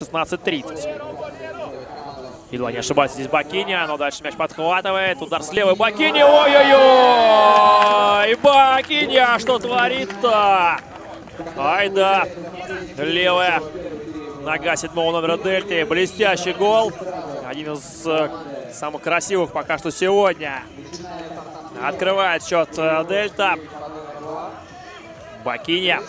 16-30. Едва не ошибается здесь Бакиня, но дальше мяч подхватывает. Удар с левой Бакини. Ой-ой-ой! Бакиня, а что творит-то? Ай да, левая нога седьмого номера Дельты. Блестящий гол. Один из э, самых красивых пока что сегодня. Открывает счет э, Дельта. Бакиня.